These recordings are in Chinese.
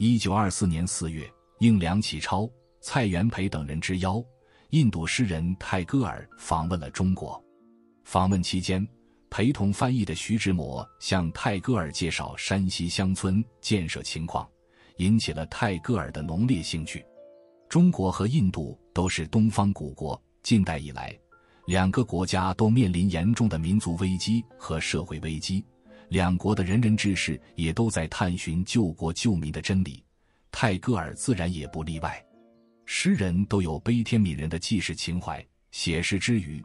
一九二四年四月，应梁启超、蔡元培等人之邀，印度诗人泰戈尔访问了中国。访问期间，陪同翻译的徐志摩向泰戈尔介绍山西乡村建设情况，引起了泰戈尔的浓烈兴趣。中国和印度都是东方古国，近代以来，两个国家都面临严重的民族危机和社会危机。两国的仁人志士也都在探寻救国救民的真理，泰戈尔自然也不例外。诗人都有悲天悯人的济世情怀，写诗之余，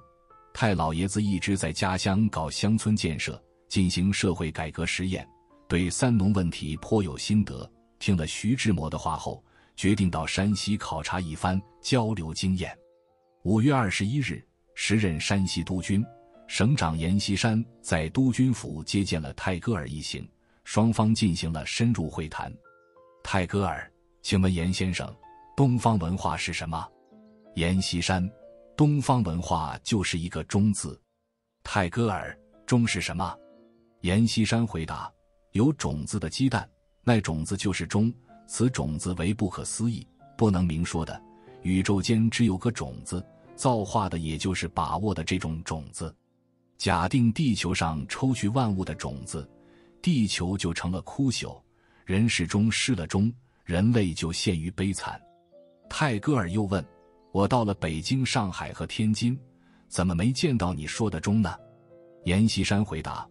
泰老爷子一直在家乡搞乡村建设，进行社会改革实验，对三农问题颇有心得。听了徐志摩的话后，决定到山西考察一番，交流经验。五月二十一日，时任山西督军。省长阎锡山在督军府接见了泰戈尔一行，双方进行了深入会谈。泰戈尔，请问阎先生，东方文化是什么？阎锡山，东方文化就是一个“中”字。泰戈尔，中是什么？阎锡山回答：有种子的鸡蛋，那种子就是中。此种子为不可思议、不能明说的。宇宙间只有个种子，造化的也就是把握的这种种子。假定地球上抽取万物的种子，地球就成了枯朽，人世中失了中，人类就陷于悲惨。泰戈尔又问：“我到了北京、上海和天津，怎么没见到你说的中呢？”阎锡山回答：“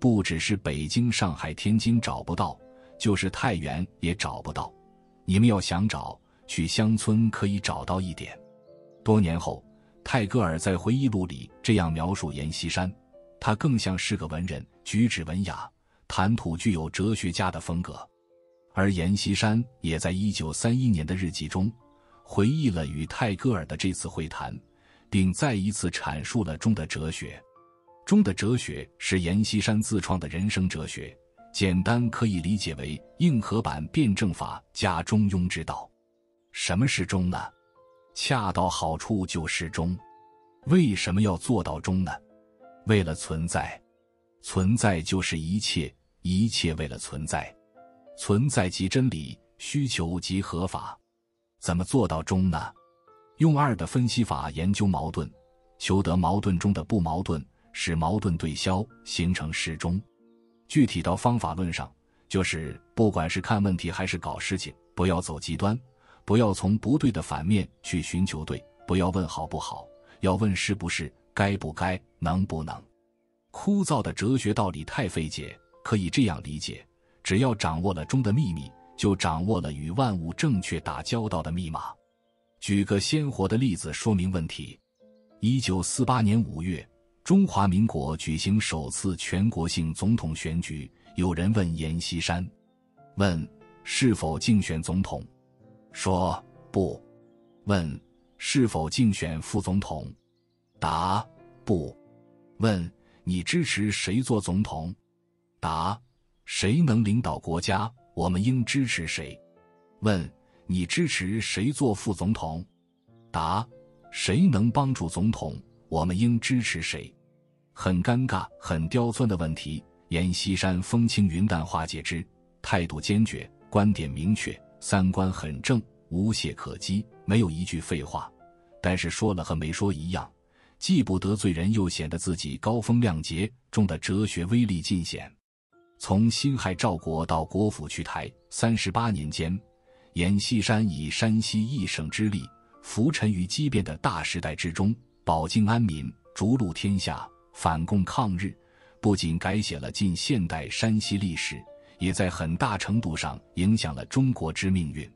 不只是北京、上海、天津找不到，就是太原也找不到。你们要想找，去乡村可以找到一点。”多年后。泰戈尔在回忆录里这样描述阎锡山：他更像是个文人，举止文雅，谈吐具有哲学家的风格。而阎锡山也在一九三一年的日记中，回忆了与泰戈尔的这次会谈，并再一次阐述了中的哲学。中的哲学是阎锡山自创的人生哲学，简单可以理解为硬核版辩证法加中庸之道。什么是中呢？恰到好处就是中，为什么要做到中呢？为了存在，存在就是一切，一切为了存在，存在即真理，需求即合法。怎么做到中呢？用二的分析法研究矛盾，求得矛盾中的不矛盾，使矛盾对消，形成适中。具体到方法论上，就是不管是看问题还是搞事情，不要走极端。不要从不对的反面去寻求对，不要问好不好，要问是不是，该不该，能不能。枯燥的哲学道理太费解，可以这样理解：只要掌握了中的秘密，就掌握了与万物正确打交道的密码。举个鲜活的例子说明问题：一九四八年五月，中华民国举行首次全国性总统选举，有人问阎锡山：“问是否竞选总统？”说不，问是否竞选副总统？答不。问你支持谁做总统？答谁能领导国家，我们应支持谁。问你支持谁做副总统？答谁能帮助总统，我们应支持谁。很尴尬、很刁钻的问题，阎锡山风轻云淡化解之，态度坚决，观点明确。三观很正，无懈可击，没有一句废话。但是说了和没说一样，既不得罪人，又显得自己高风亮节，中的哲学威力尽显。从辛亥赵国到国府去台三十八年间，阎锡山以山西一省之力，浮沉于激变的大时代之中，保境安民，逐鹿天下，反共抗日，不仅改写了近现代山西历史。也在很大程度上影响了中国之命运。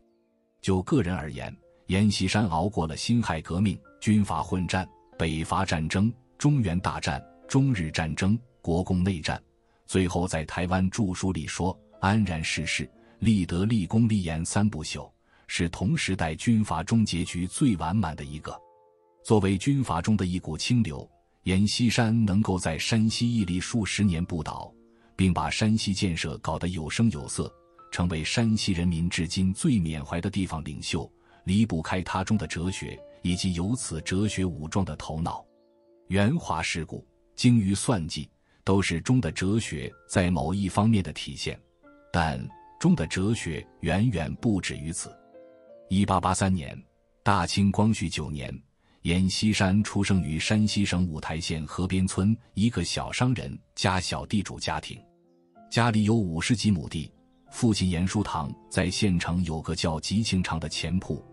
就个人而言，阎锡山熬过了辛亥革命、军阀混战、北伐战争、中原大战、中日战争、国共内战，最后在台湾著书里说：“安然逝世，立德、立功、立言三不朽，是同时代军阀中结局最完满的一个。”作为军阀中的一股清流，阎锡山能够在山西屹立数十年不倒。并把山西建设搞得有声有色，成为山西人民至今最缅怀的地方领袖，离不开他中的哲学以及由此哲学武装的头脑。圆滑世故、精于算计，都是中的哲学在某一方面的体现。但中的哲学远远不止于此。一八八三年，大清光绪九年，阎锡山出生于山西省五台县河边村一个小商人家小地主家庭，家里有五十几亩地。父亲阎书堂在县城有个叫吉庆长的钱铺，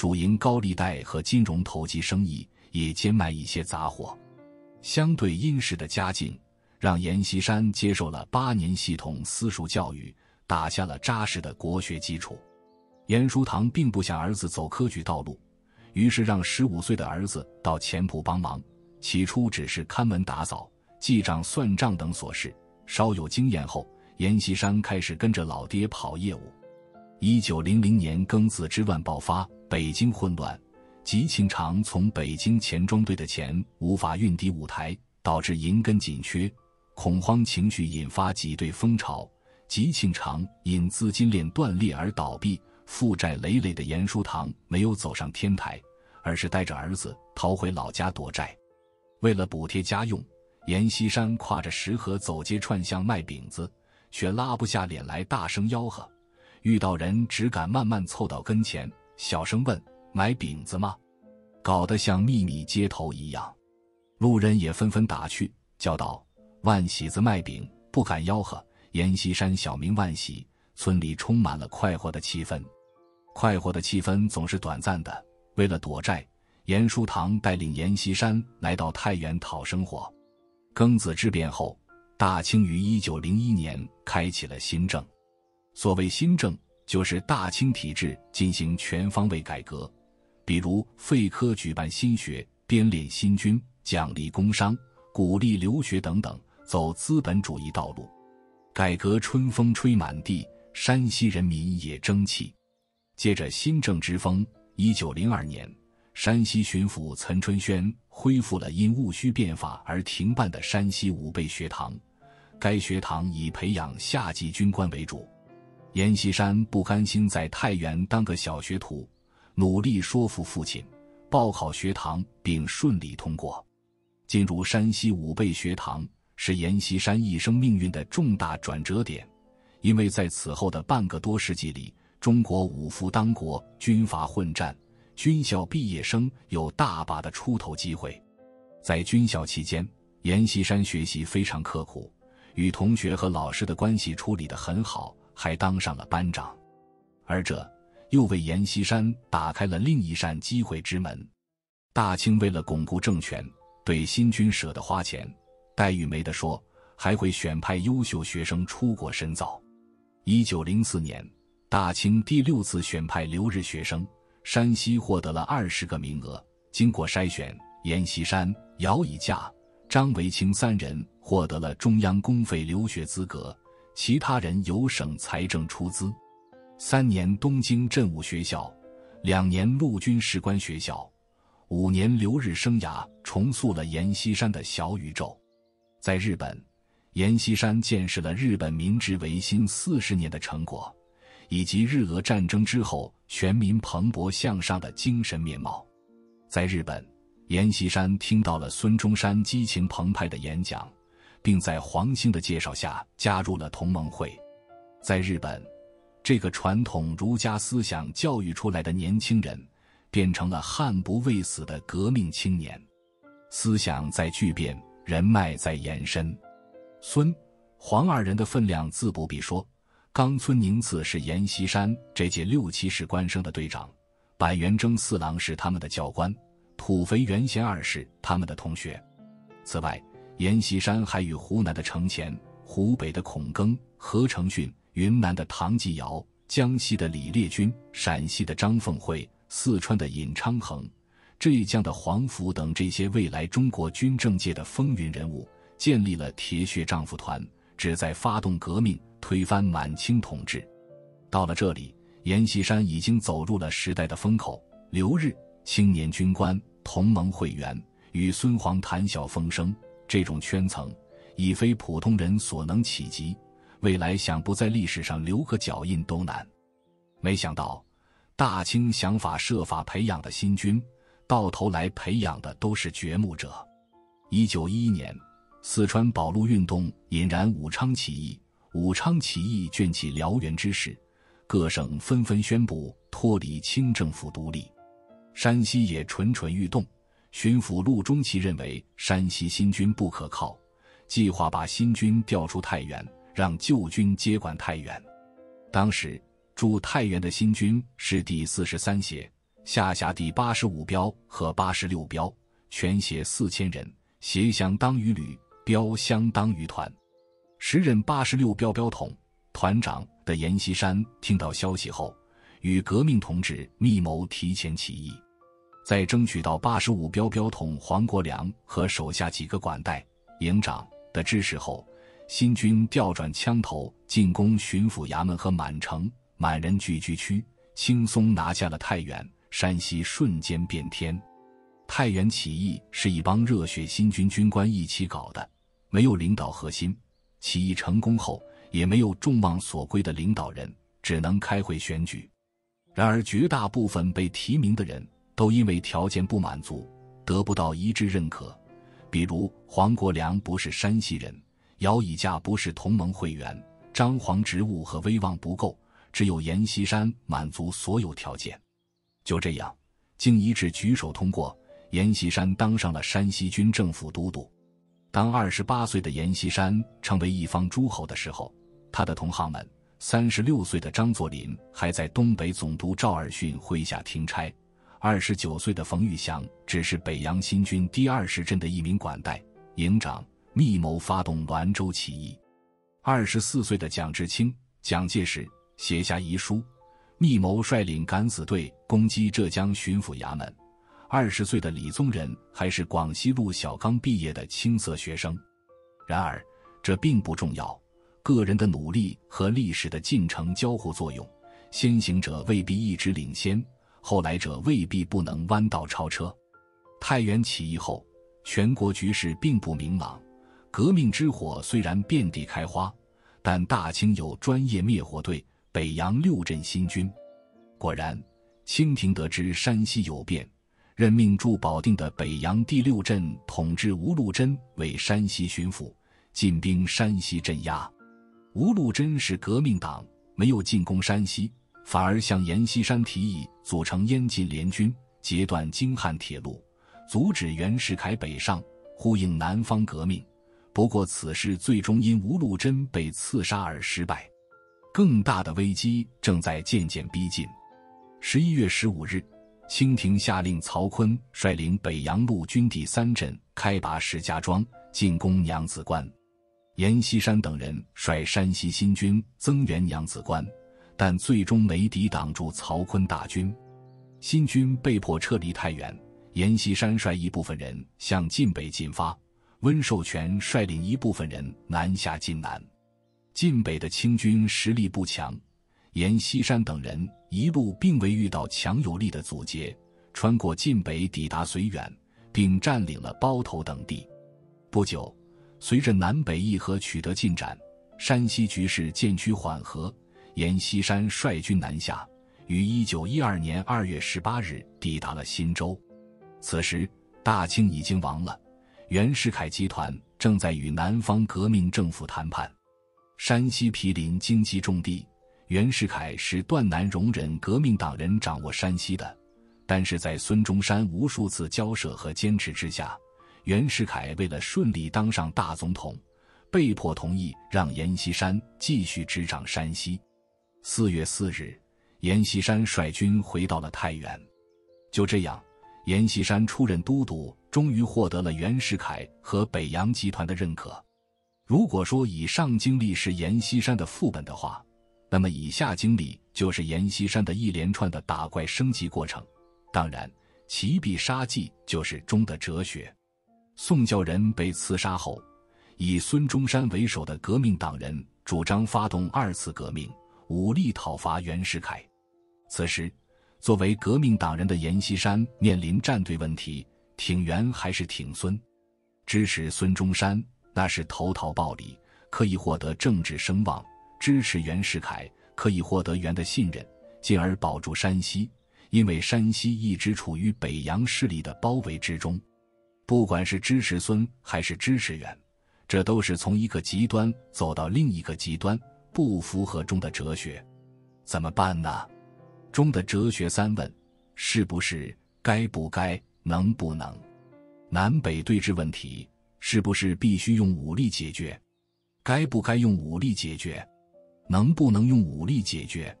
主营高利贷和金融投机生意，也兼卖一些杂货。相对殷实的家境，让阎锡山接受了八年系统私塾教育，打下了扎实的国学基础。阎书堂并不想儿子走科举道路，于是让十五岁的儿子到钱铺帮忙。起初只是看门打扫、记账算账等琐事，稍有经验后。阎锡山开始跟着老爹跑业务。一九零零年庚子之乱爆发，北京混乱，吉庆长从北京钱庄兑的钱无法运抵舞台，导致银根紧缺，恐慌情绪引发挤兑风潮。吉庆长因资金链断裂而倒闭，负债累累的阎书堂没有走上天台，而是带着儿子逃回老家躲债。为了补贴家用，阎锡山挎着食盒走街串巷卖饼子。却拉不下脸来大声吆喝，遇到人只敢慢慢凑到跟前，小声问：“买饼子吗？”搞得像秘密接头一样。路人也纷纷打趣，叫道：“万喜子卖饼，不敢吆喝。”阎锡山小名万喜，村里充满了快活的气氛。快活的气氛总是短暂的。为了躲债，阎书堂带领阎锡山来到太原讨生活。庚子之变后。大清于一九零一年开启了新政，所谓新政，就是大清体制进行全方位改革，比如废科举办新学、编练新军、奖励工商、鼓励留学等等，走资本主义道路。改革春风吹满地，山西人民也争气。借着新政之风，一九零二年，山西巡抚岑春轩恢复了因戊戌变法而停办的山西武备学堂。该学堂以培养下级军官为主，阎锡山不甘心在太原当个小学徒，努力说服父亲报考学堂，并顺利通过。进入山西武备学堂是阎锡山一生命运的重大转折点，因为在此后的半个多世纪里，中国五夫当国，军阀混战，军校毕业生有大把的出头机会。在军校期间，阎锡山学习非常刻苦。与同学和老师的关系处理得很好，还当上了班长，而这又为阎锡山打开了另一扇机会之门。大清为了巩固政权，对新军舍得花钱，待遇没得说，还会选派优秀学生出国深造。一九零四年，大清第六次选派留日学生，山西获得了二十个名额。经过筛选，阎锡山、姚以驾。张维清三人获得了中央公费留学资格，其他人由省财政出资。三年东京振武学校，两年陆军士官学校，五年留日生涯，重塑了阎锡山的小宇宙。在日本，阎锡山见识了日本明治维新四十年的成果，以及日俄战争之后全民蓬勃向上的精神面貌。在日本。阎锡山听到了孙中山激情澎湃的演讲，并在黄兴的介绍下加入了同盟会。在日本，这个传统儒家思想教育出来的年轻人，变成了悍不畏死的革命青年。思想在巨变，人脉在延伸。孙、黄二人的分量自不必说。冈村宁次是阎锡山这届六七士官生的队长，板垣征四郎是他们的教官。土肥原贤二世他们的同学。此外，阎锡山还与湖南的程潜、湖北的孔庚、何承训、云南的唐继尧、江西的李烈钧、陕西的张凤会、四川的尹昌衡、浙江的黄福等这些未来中国军政界的风云人物，建立了铁血丈夫团，旨在发动革命，推翻满清统治。到了这里，阎锡山已经走入了时代的风口，留日青年军官。同盟会员与孙黄谈笑风生，这种圈层已非普通人所能企及，未来想不在历史上留个脚印都难。没想到，大清想法设法培养的新军，到头来培养的都是掘墓者。一九一一年，四川保路运动引燃武昌起义，武昌起义卷起燎原之势，各省纷纷宣布脱离清政府独立。山西也蠢蠢欲动，巡抚陆中奇认为山西新军不可靠，计划把新军调出太原，让旧军接管太原。当时驻太原的新军是第四十三协，下辖第八十五标和八十六标，全协四千人，协相当于旅，标相当于团。时任八十六标标统团长的阎锡山听到消息后，与革命同志密谋提前起义。在争取到八十五标标统黄国梁和手下几个管带、营长的支持后，新军调转枪头进攻巡抚衙门和满城、满人聚居区，轻松拿下了太原。山西瞬间变天。太原起义是一帮热血新军军官一起搞的，没有领导核心。起义成功后，也没有众望所归的领导人，只能开会选举。然而，绝大部分被提名的人都因为条件不满足，得不到一致认可。比如，黄国梁不是山西人，姚以价不是同盟会员，张黄职务和威望不够，只有阎锡山满足所有条件。就这样，经一致举手通过，阎锡山当上了山西军政府都督。当二十八岁的阎锡山成为一方诸侯的时候，他的同行们，三十六岁的张作霖还在东北总督赵尔巽麾下听差，二十九岁的冯玉祥只是北洋新军第二十镇的一名管带、营长，密谋发动滦州起义。二十四岁的蒋志清、蒋介石写下遗书，密谋率领敢死队攻击浙江巡抚衙门。二十岁的李宗仁还是广西陆小刚毕业的青涩学生，然而这并不重要。个人的努力和历史的进程交互作用，先行者未必一直领先，后来者未必不能弯道超车。太原起义后，全国局势并不明朗，革命之火虽然遍地开花，但大清有专业灭火队北洋六镇新军。果然，清廷得知山西有变。任命驻保定的北洋第六镇统治吴禄贞为山西巡抚，进兵山西镇压。吴禄贞是革命党，没有进攻山西，反而向阎锡山提议组成燕晋联军，截断京汉铁路，阻止袁世凯北上，呼应南方革命。不过此事最终因吴禄贞被刺杀而失败。更大的危机正在渐渐逼近。十一月十五日。清廷下令曹锟率领北洋陆军第三镇开拔石家庄，进攻娘子关。阎锡山等人率山西新军增援娘子关，但最终没抵挡住曹锟大军，新军被迫撤离太原。阎锡山率一部分人向晋北进发，温寿全率领一部分人南下晋南。晋北的清军实力不强。阎锡山等人一路并未遇到强有力的阻截，穿过晋北抵达绥远，并占领了包头等地。不久，随着南北议和取得进展，山西局势渐趋缓和。阎锡山率军南下，于一九一二年二月十八日抵达了新州。此时，大清已经亡了，袁世凯集团正在与南方革命政府谈判。山西毗邻经济重地。袁世凯是断难容忍革命党人掌握山西的，但是在孙中山无数次交涉和坚持之下，袁世凯为了顺利当上大总统，被迫同意让阎锡山继续执掌山西。四月四日，阎锡山率军回到了太原。就这样，阎锡山出任都督，终于获得了袁世凯和北洋集团的认可。如果说以上经历是阎锡山的副本的话，那么，以下经历就是阎锡山的一连串的打怪升级过程。当然，齐必杀计就是中的哲学。宋教仁被刺杀后，以孙中山为首的革命党人主张发动二次革命，武力讨伐袁世凯。此时，作为革命党人的阎锡山面临站队问题：挺袁还是挺孙？支持孙中山那是投桃报李，可以获得政治声望。支持袁世凯可以获得袁的信任，进而保住山西，因为山西一直处于北洋势力的包围之中。不管是支持孙还是支持袁，这都是从一个极端走到另一个极端，不符合中的哲学，怎么办呢？中的哲学三问：是不是？该不该？能不能？南北对峙问题是不是必须用武力解决？该不该用武力解决？能不能用武力解决？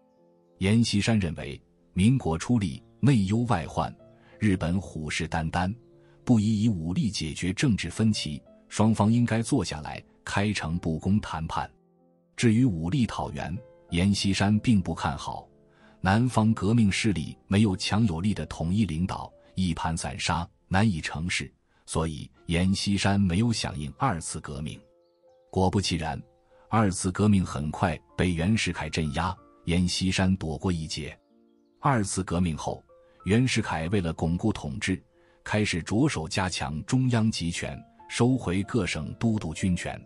阎锡山认为，民国出力，内忧外患，日本虎视眈眈，不宜以武力解决政治分歧，双方应该坐下来开诚布公谈判。至于武力讨袁，阎锡山并不看好。南方革命势力没有强有力的统一领导，一盘散沙，难以成事，所以阎锡山没有响应二次革命。果不其然，二次革命很快被袁世凯镇压，阎锡山躲过一劫。二次革命后，袁世凯为了巩固统治，开始着手加强中央集权，收回各省都督军权。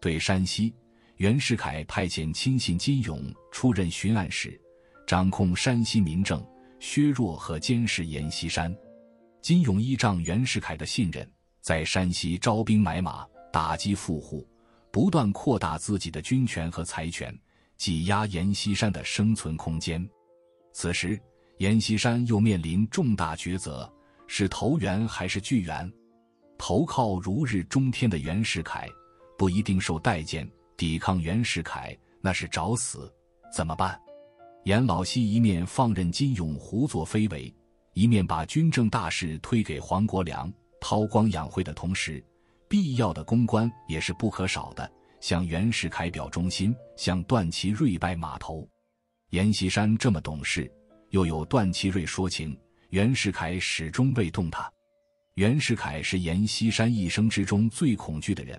对山西，袁世凯派遣亲信金勇出任巡按使。掌控山西民政，削弱和监视阎锡山。金勇依仗袁世凯的信任，在山西招兵买马，打击富户，不断扩大自己的军权和财权，挤压阎锡山的生存空间。此时，阎锡山又面临重大抉择：是投袁还是拒袁？投靠如日中天的袁世凯，不一定受待见；抵抗袁世凯，那是找死。怎么办？阎老西一面放任金勇胡作非为，一面把军政大事推给黄国梁，韬光养晦的同时，必要的公关也是不可少的，向袁世凯表忠心，向段祺瑞拜码头。阎锡山这么懂事，又有段祺瑞说情，袁世凯始终未动他。袁世凯是阎锡山一生之中最恐惧的人。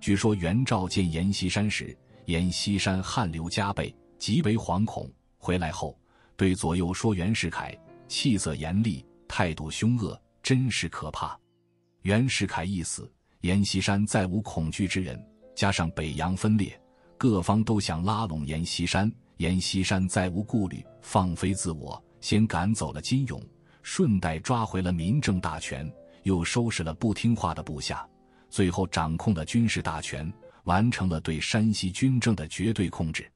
据说袁绍见阎锡山时，阎锡山汗流浃背，极为惶恐。回来后，对左右说：“袁世凯气色严厉，态度凶恶，真是可怕。”袁世凯一死，阎锡山再无恐惧之人。加上北洋分裂，各方都想拉拢阎锡山，阎锡山再无顾虑，放飞自我，先赶走了金勇，顺带抓回了民政大权，又收拾了不听话的部下，最后掌控了军事大权，完成了对山西军政的绝对控制。